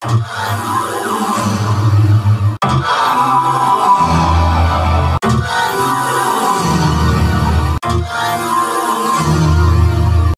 Bye.